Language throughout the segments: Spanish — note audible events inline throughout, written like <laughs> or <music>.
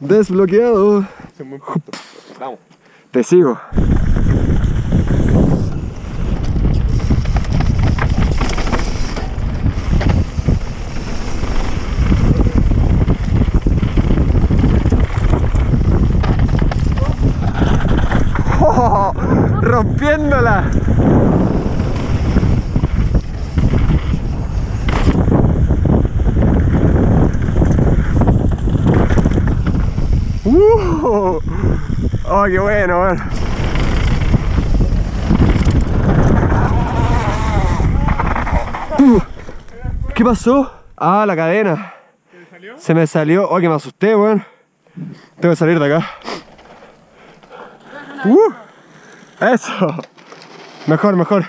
Desbloqueado. Vamos. Te sigo. ¡Oh! rompiéndola. <laughs> ¡Oh, qué bueno, bueno! Uh, ¿Qué pasó? Ah, la cadena. ¿Te salió? Se me salió. Oh, que me asusté, weón. Tengo que salir de acá. Uh, eso. Mejor, mejor.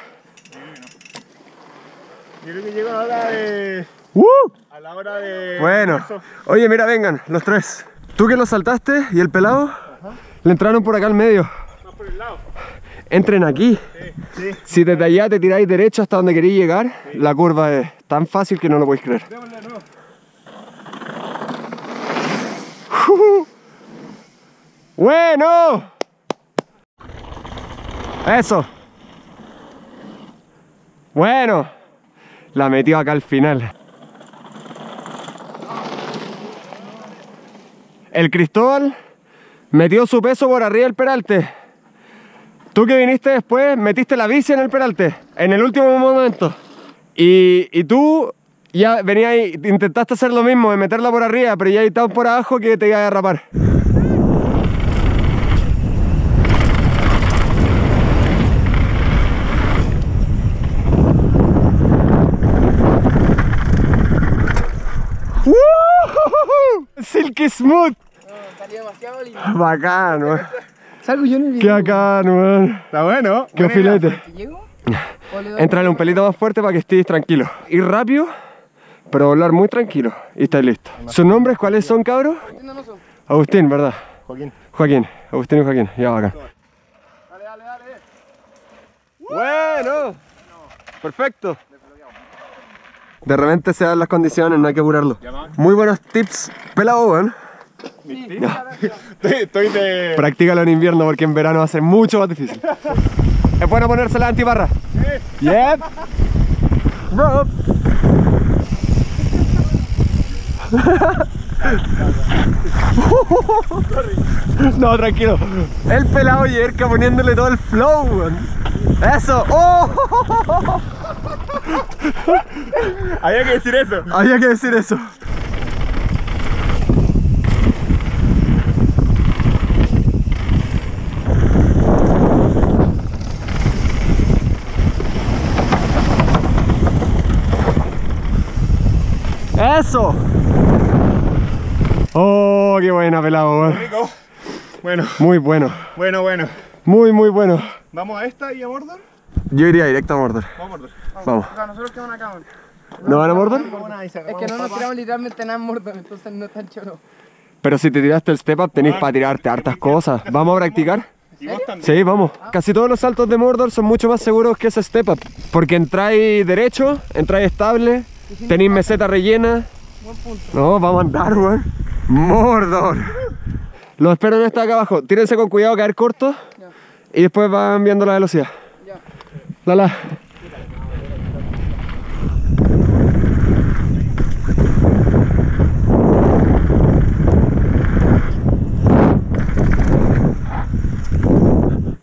Yo creo que llegó la hora de. Uh, A la hora de. bueno. Oye, mira, vengan, los tres. Tú que lo saltaste y el pelado le entraron por acá al medio. Más por el lado. Entren aquí. Sí. Sí. Si desde allá te tiráis derecho hasta donde queréis llegar, la curva es tan fácil que no lo podéis creer. Démosle. <laughs> ¡Bueno! Eso. Bueno. La metió acá al final. El Cristóbal metió su peso por arriba del peralte. Tú que viniste después, metiste la bici en el peralte, en el último momento. Y, y tú ya venías y intentaste hacer lo mismo, de meterla por arriba, pero ya estabas por abajo que te iba a derrapar. ¡Woo! Silky Smooth. Salió demasiado lindo. Bacán, weón. Salgo yo en el Qué video. bacán, weón. Está bueno. Qué idea. filete. ¿Llego? ¿O le doy- Entrale un pelito más fuerte para que estés tranquilo. Ir rápido, pero volar muy tranquilo. Y estáis listo. ¿Sus nombres cuáles son, cabros? No, no son. Agustín, ¿verdad? Joaquín. Joaquín. Agustín y Joaquín. Ya, bacán. Dale, dale, dale. Bueno. Perfecto. De repente se dan las condiciones, no hay que apurarlo. Muy buenos tips. Pelado, weón. Estoy, estoy de. Practícalo en invierno porque en verano va a ser mucho más difícil. <laughs> Es bueno ponerse la antibarra. Yep. Bro. <laughs> No, tranquilo. El pelado Yerka poniéndole todo el flow, weón. Eso. ¡Oh! <laughs> <laughs> Había que decir eso. Había que decir eso. ¡Eso! ¡Oh, qué buena pelado! Rico. Bueno, Muy bueno, bueno, bueno. muy, muy bueno. ¿Vamos a esta y a Mordor? Yo iría directo a Mordor. Vamos a Mordor. Vamos. O sea, nosotros quedamos acá. man. ¿No van a Mordor? Es que no nos tiramos literalmente nada en Mordor, entonces no es tan choro. Pero si te tiraste el step up, tenéis para tirarte hartas cosas. ¿Vamos a practicar? Sí, vamos. Casi todos los saltos de Mordor son mucho más seguros que ese step up. Porque entráis derecho, entráis estable, tenéis meseta rellena. Buen punto. No, vamos a andar, weón. Mordor. Los espero en esta acá abajo. Tírense con cuidado, caer corto. Y después van viendo la velocidad. La la.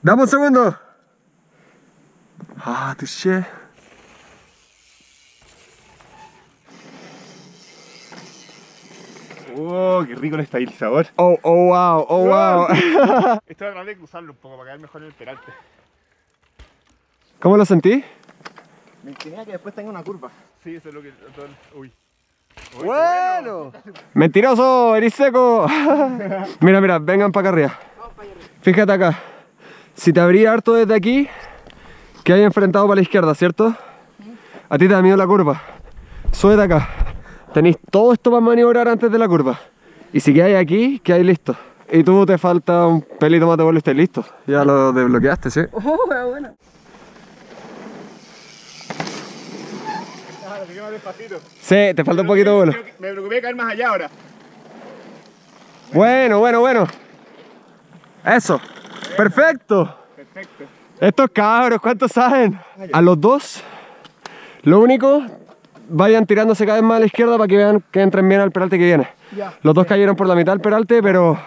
Dame un segundo. Ah, touché. Oh, qué rico el estabilizador. Oh, oh, wow, oh, wow. Esto a tratar de cruzarlo un poco para caer mejor en el peralte. ¿Cómo lo sentí? Me tenía que después tenga una curva. Sí, eso es lo que. Uy. Bueno. Mentiroso, eres seco. <laughs> mira, mira, vengan para acá arriba. Fíjate acá. Si te abría harto desde aquí, que hay enfrentado para la izquierda, ¿cierto? A ti te da miedo la curva. Súbete acá. Tenéis todo esto para maniobrar antes de la curva. Y si quedáis aquí, quedáis listo. Y tú te falta un pelito más de vuelo y estáis listo. Ya lo desbloqueaste, ¿sí? <laughs> Oh, bueno. Más despacito. Sí, te falta un poquito de vuelo. Que- Me preocupé de caer más allá ahora. Bueno, bueno, bueno. Eso. Perfecto. Perfecto. Estos cabros, ¿cuántos saben? A los dos, lo único, vayan tirándose cada vez más a la izquierda para que vean que entren bien al peralte que viene. Ya. Los dos cayeron por la mitad del peralte, pero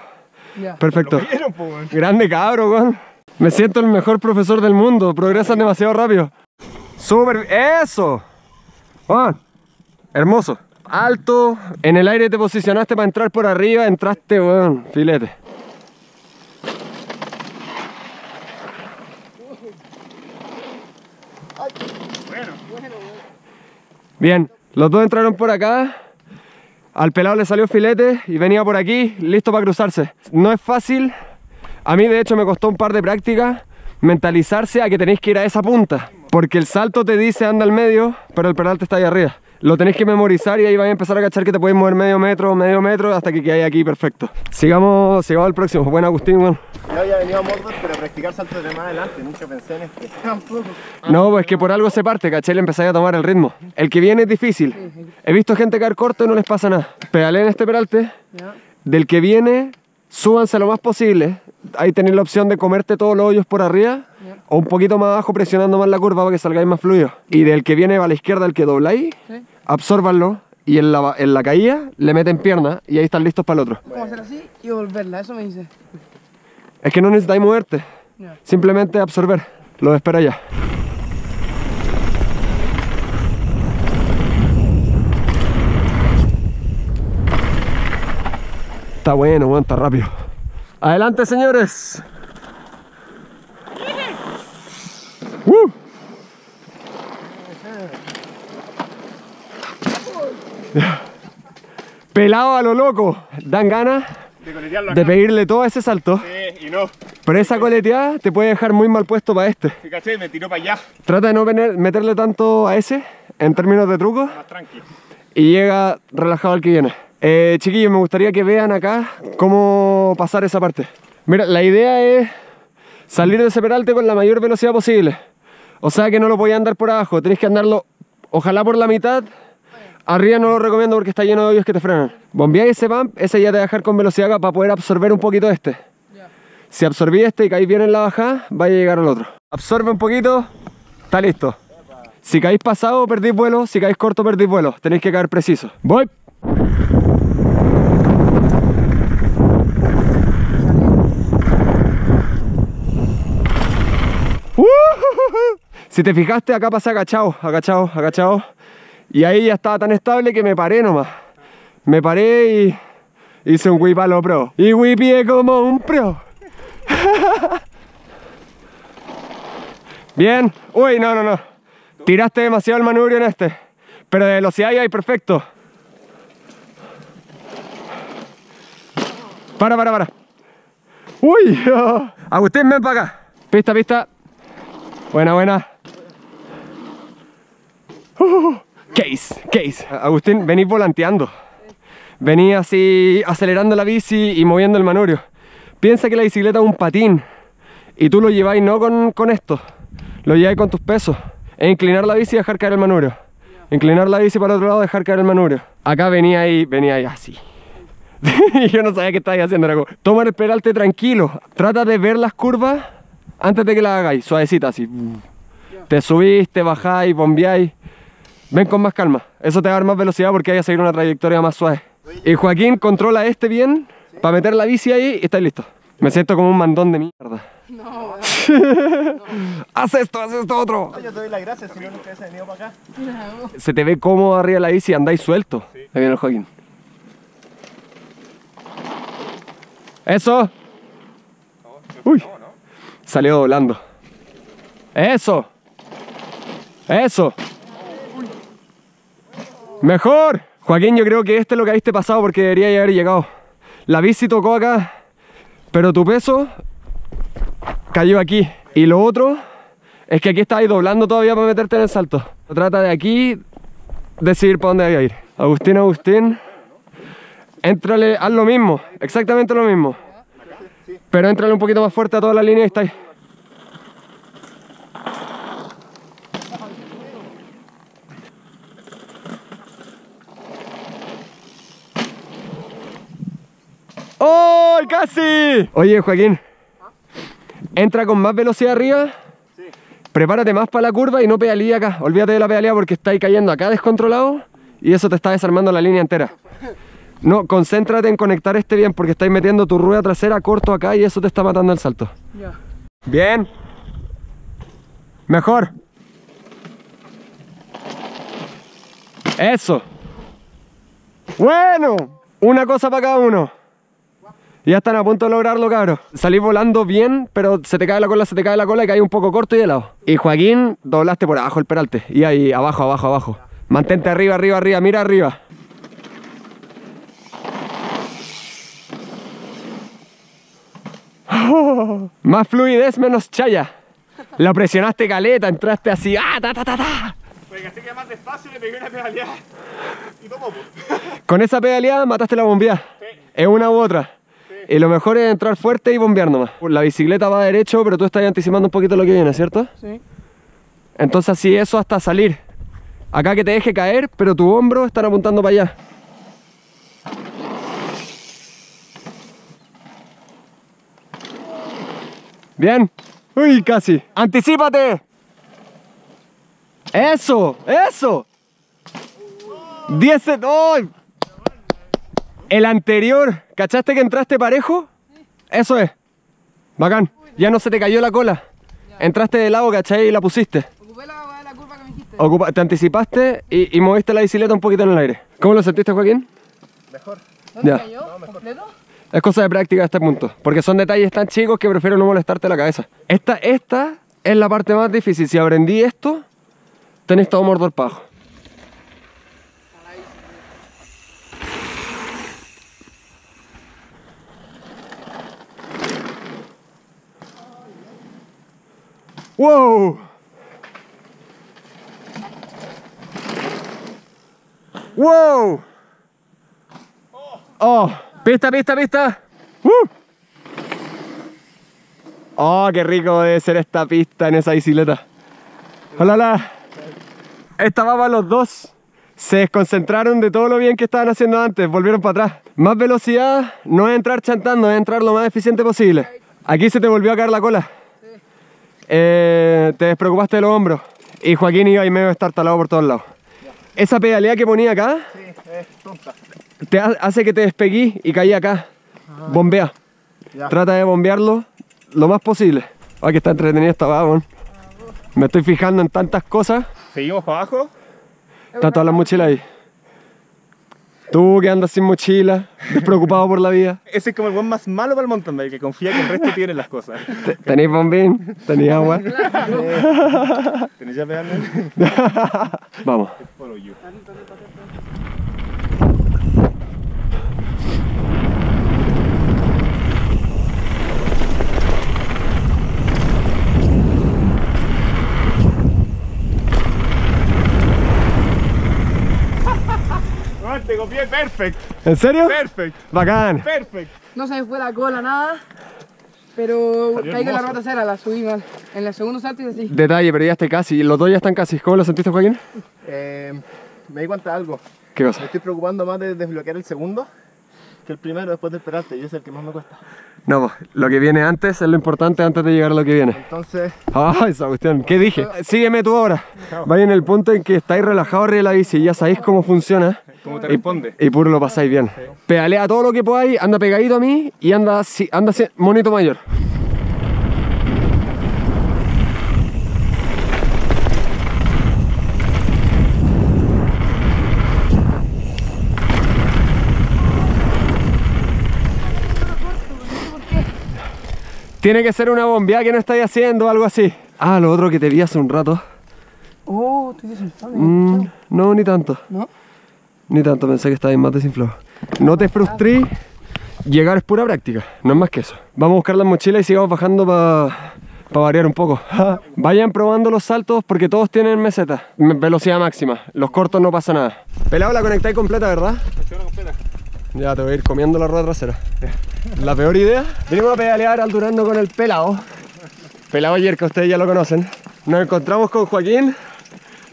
Ya. perfecto. ¿Vieron, po? Grande cabro, weón. Me siento el mejor profesor del mundo. Progresan demasiado rápido. Súper. ¡Eso! Juan. Hermoso. Alto. En el aire te posicionaste para entrar por arriba. Entraste, weón. Filete. Bien. Los dos entraron por acá. Al pelado le salió filete y venía por aquí, listo para cruzarse. No es fácil. A mí, de hecho, me costó un par de prácticas mentalizarse a que tenéis que ir a esa punta. Porque el salto te dice anda al medio, pero el peralte está ahí arriba. Lo tenéis que memorizar y ahí vais a empezar a cachar que te puedes mover medio metro, medio metro, hasta que quedáis aquí perfecto. Sigamos, sigamos al próximo. Buen Agustín, weón. Yo había venido a Mordor, pero a practicar saltos de más adelante, nunca pensé en este. <laughs> No, pues que por algo se parte, ¿cachai? Le empezáis a tomar el ritmo. El que viene es difícil. He visto gente caer corto y no les pasa nada. Pedaleen este peralte. Del que viene, súbanse lo más posible. Ahí tenéis la opción de comerte todos los hoyos por arriba o un poquito más abajo presionando más la curva para que salgáis más fluido. Y del que viene a la izquierda, el que dobláis, Sí. absórbanlo y en la, en la caída le meten pierna y ahí están listos para el otro. ¿Cómo hacer así y volverla? Eso me dice. Es que no necesitáis moverte, simplemente absorber. Lo espera ya. Está bueno, weón, está rápido. Adelante, señores. Pelado a lo loco. Dan ganas De pedirle todo ese salto. Sí, y no. Pero esa coleteada te puede dejar muy mal puesto para este. Me tiró para allá. Trata de no meterle tanto a ese en términos de trucos Más tranqui. y llega relajado al que viene. Eh, chiquillos, me gustaría que vean acá cómo pasar esa parte. Mira, la idea es salir de ese peralte con la mayor velocidad posible. O sea que no lo podéis andar por abajo, tenéis que andarlo ojalá por la mitad. Arriba no lo recomiendo porque está lleno de hoyos que te frenan. Bombeáis ese bump, ese ya te va a dejar con velocidad acá para poder absorber un poquito este. Si absorbí este y caéis bien en la bajada, vaya a llegar al otro. Absorbe un poquito, está listo. Si caéis pasado, perdís vuelo. Si caéis corto, perdís vuelo. Tenéis que caer preciso. Voy. Si te fijaste, acá pasé agachado, agachado, agachado. Y ahí ya estaba tan estable que me paré nomás. Me paré y hice un whip a lo pro. Y whipié como un pro. <laughs> Bien. Uy, no, no, no. Tiraste demasiado el manubrio en este. Pero de velocidad ya hay perfecto. Para, para, para. Uy. Agustín, ven para acá. Pista, pista. Buena, buena. <laughs> Case, case. Agustín, venís volanteando. Vení así acelerando la bici y moviendo el manubrio. Piensa que la bicicleta es un patín. Y tú lo lleváis no con, con esto. Lo lleváis con tus pesos. E inclinar la bici y dejar caer el manubrio. Inclinar la bici para otro lado y dejar caer el manubrio. Acá venía ahí, venía ahí así. y <laughs> yo no sabía qué estabas haciendo. Era como, toma el peralte tranquilo. Trata de ver las curvas antes de que las hagáis. Suavecita así. Te subís, te bajáis, bombeáis. Ven con más calma. Eso te va a dar más velocidad porque hay que seguir una trayectoria más suave. Y Joaquín controla este bien para meter la bici ahí y estáis listos. Me siento como un mandón de mierda. No, <laughs> haz esto, haz esto otro. Yo te doy las gracias, si no nunca hubiese venido para acá. Se te ve cómodo arriba de la bici y andáis suelto. Ahí viene el Joaquín. Eso. Uy. Salió volando. Eso. Eso. Mejor. Joaquín, yo creo que este es lo que habiste pasado porque debería haber llegado. La bici tocó acá, pero tu peso cayó aquí. Y lo otro es que aquí estabas doblando todavía para meterte en el salto. Trata de aquí decidir para dónde hay que ir. Agustín, Agustín. Éntrale, haz lo mismo, exactamente lo mismo. Pero éntrale un poquito más fuerte a toda la línea y está ahí. ¡Ay, casi! Oye, Joaquín. Entra con más velocidad arriba. Prepárate más para la curva y no pedalía acá. Olvídate de la pedalía porque estáis cayendo acá descontrolado y eso te está desarmando la línea entera. No, concéntrate en conectar este bien porque estáis metiendo tu rueda trasera corto acá y eso te está matando el salto. Ya. Bien. Mejor. Eso. Bueno. Una cosa para cada uno. Ya están a punto de lograrlo, cabros. Salís volando bien, pero se te cae la cola, se te cae la cola y cae un poco corto y de lado. Y Joaquín, doblaste por abajo el peralte. Y ahí, abajo, abajo, abajo. Mantente arriba, arriba, arriba. Mira arriba. <laughs> Más fluidez, menos chaya. Lo presionaste caleta, entraste así. ¡Ah, ta, ta, ta, ta! Así que más despacio le pegué una pedaleada. Y tomo, pues. Con esa pedaleada mataste la bombea. Es una u otra. Y lo mejor es entrar fuerte y bombear nomás. La bicicleta va derecho, pero tú estás anticipando un poquito lo que viene, ¿cierto? Sí. Entonces así eso hasta salir. Acá que te deje caer, pero tu hombro están apuntando para allá. Bien. Uy, casi. ¡Anticípate! ¡Eso! ¡Eso! 10 set- ¡Ay! El anterior, ¿cachaste que entraste parejo? Eso es. Bacán. Ya no se te cayó la cola. Entraste de lado, ¿cachai? Y la pusiste. Ocupé la, la curva que me dijiste. Ocupa- te anticipaste y, y moviste la bicicleta un poquito en el aire. ¿Cómo lo sentiste, Joaquín? ¿Dónde ya. cayó? ¿Completo? Es cosa de práctica a este punto, porque son detalles tan chicos que prefiero no molestarte la cabeza. Esta, esta es la parte más difícil. Si aprendí esto, tenés todo mordor para ¡Wow! ¡Wow! ¡Oh! ¡Pista, pista, pista! ¡Uh! ¡Oh, qué rico debe ser esta pista en esa bicicleta! ¡Hola, hola! Esta para los dos. Se desconcentraron de todo lo bien que estaban haciendo antes, volvieron para atrás. Más velocidad, no es entrar chantando, es entrar lo más eficiente posible. Aquí se te volvió a caer la cola. Eh, te despreocupaste de los hombros. Y Joaquín iba ahí medio estar talado por todos lados. Esa pedalea que ponía acá Sí, es tonta. te ha- hace que te despeguí y caí acá. Bombea. Ya. Trata de bombearlo lo más posible. Ay, que está entretenida esta va, weón. Me estoy fijando en tantas cosas. Seguimos para abajo. Están todas las mochilas ahí. Tú que andas sin mochila, despreocupado por la vida. <laughs> Ese es como el buen más malo para el mountain bike, que confía que el resto tiene las cosas. Te- Tenéis bombín, tenéis agua. ¿Tenés ya? <laughs> Vamos. Copié perfect, ¿En serio? perfect, Bacán. perfect. No se me fue la cola, nada. Pero caí con la rueda trasera, la subí mal. En el segundo salto y así. Detalle, pero ya estoy casi. Los dos ya están casi. ¿Cómo lo sentiste, Joaquín? Eh, me di cuenta de algo. ¿Qué Me cosa? estoy preocupando más de desbloquear el segundo que el primero después de esperarte y es el que más me cuesta. No, pues, lo que viene antes es lo importante antes de llegar a lo que viene. Entonces, Ah, esa cuestión. ¿Qué dije? Sígueme tú ahora. Vaya en el punto en que estáis relajados arriba de la bici y ya sabéis cómo funciona. ¿Cómo te Y- responde? Y puro lo pasáis bien. Pedalea todo lo que podáis, anda pegadito a mí y anda, así- anda así, monito mayor. Tiene que ser una bombeada que no estáis haciendo o algo así. Ah, lo otro que te vi hace un rato. Oh, estoy desinflado. Mm, no, ni tanto. ¿No? Ni tanto, pensé que estabais más desinflado. No te frustres, llegar es pura práctica, no es más que eso. Vamos a buscar las mochilas y sigamos bajando para variar un poco. Vayan probando los saltos porque todos tienen meseta, me- velocidad máxima. Los cortos no pasa nada. Pelado la conectáis completa, ¿verdad? Ya te voy a ir comiendo la rueda trasera. La peor idea. Venimos a pedalear al Durando con el pelado. Pelado ayer que ustedes ya lo conocen. Nos encontramos con Joaquín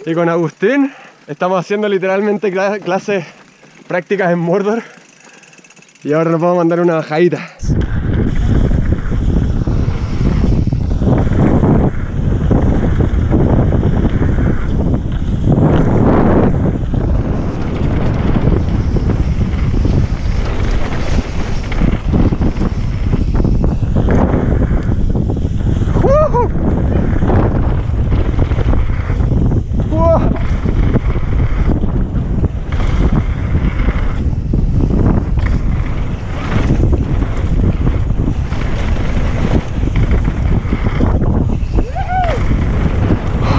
y con Agustín. Estamos haciendo literalmente cla- clases prácticas en Mordor. Y ahora nos vamos a mandar una bajadita. Woohoo! Wow.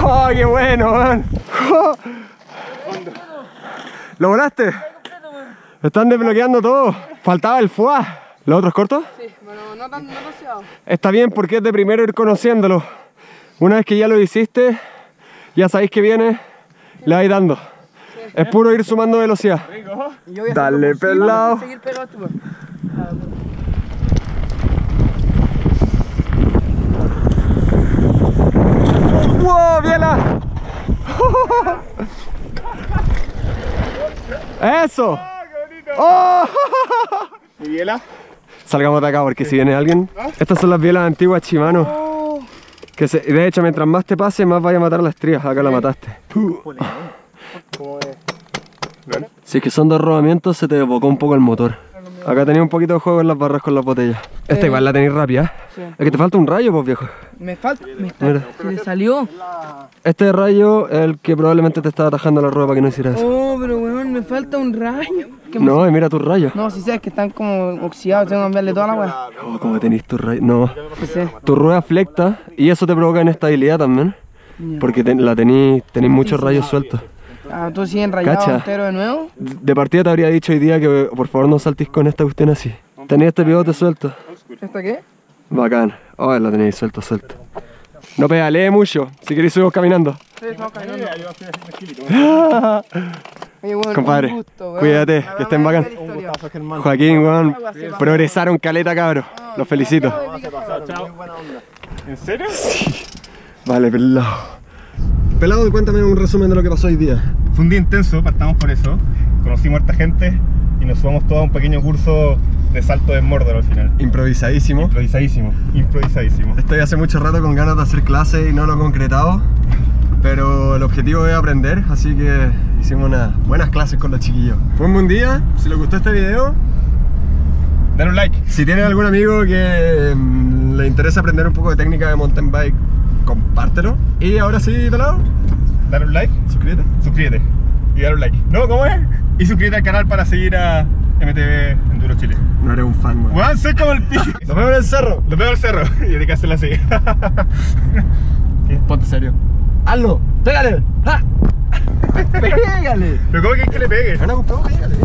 ¡Oh, qué bueno, man! Oh. ¿Lo volaste? Están desbloqueando todo. Faltaba el FUA. ¿Los otros cortos? Sí, pero no tan demasiado. Está bien porque es de primero ir conociéndolo. Una vez que ya lo hiciste, ya sabéis que viene, le vais dando. Es puro ir sumando velocidad. Y yo voy a hacer Dale, lo posible pelao. por seguir pegado a este weón. ¡Wow, Biela! ¡Eso! ¡Oh! ¿Y Biela? <laughs> Salgamos de acá porque si viene alguien. Estas son las bielas antiguas Shimano. Que se- de hecho, mientras más te pase, más vaya a matar las estrías. Acá la mataste. <laughs> Si es que son dos rodamientos, se te desbocó un poco el motor. Acá tenía un poquito de juego en las barras con las botellas. Esta igual la tenéis rápida. Sí. Es que te falta un rayo, pues viejo. Me falta. Me está, Mira. se le salió. Este rayo es el que probablemente te estaba atajando la rueda para que no hicieras. Oh, pero weón, me falta un rayo. ¿Qué No, y mira tus rayos. No, si sabes que están como oxidados, tengo que cambiarle toda la weá. Oh, como tenéis tus rayos. No. Tu rueda flecta y eso te provoca inestabilidad también. Porque te- la tenéis tenéis muchos rayos sueltos. Ah, tú sí enrayado entero de nuevo. De partida te habría dicho hoy día que por favor no saltís con esta cuestión así. Tenéis este pivote suelto. ¿Esto qué? Bacán. Oh, lo tenéis suelto, suelto. No pedalee mucho. Si queréis subimos caminando. Sí, estamos caminando. Oye, weón, Compadre, gusto, cuídate, que estén bacán. La. Joaquín, weón, progresaron caleta, cabros. Los felicito. ¿En serio? Vale, pelado. Pelado, cuéntame un resumen de lo que pasó hoy día. Fue un día intenso, partamos por eso. Conocimos a harta gente y nos sumamos todos a un pequeño curso de salto de Mordor al final. Improvisadísimo. Improvisadísimo, improvisadísimo. Estoy hace mucho rato con ganas de hacer clases y no lo he concretado. Pero el objetivo es aprender, así que hicimos unas buenas clases con los chiquillos. Fue un buen día. Si les gustó este video, Dale un like. si tienen algún amigo que mm, le interesa aprender un poco de técnica de mountain bike, compártelo. Y ahora sí, pelado, Dale un like, suscríbete. suscríbete y dale un like. ¿No? ¿Cómo es? Y suscríbete al canal para seguir a MTV Enduro Chile. No eres un fan, weón. Weón, soy como el pico. Nos vemos en el cerro. Lo veo al cerro <laughs> y hay que hacerlo así. <laughs> Ponte serio. ¡Hazlo! ¡Pégale! <laughs> ¡Pégale! Pero ¿cómo que es que le pegue? Ana, pégale.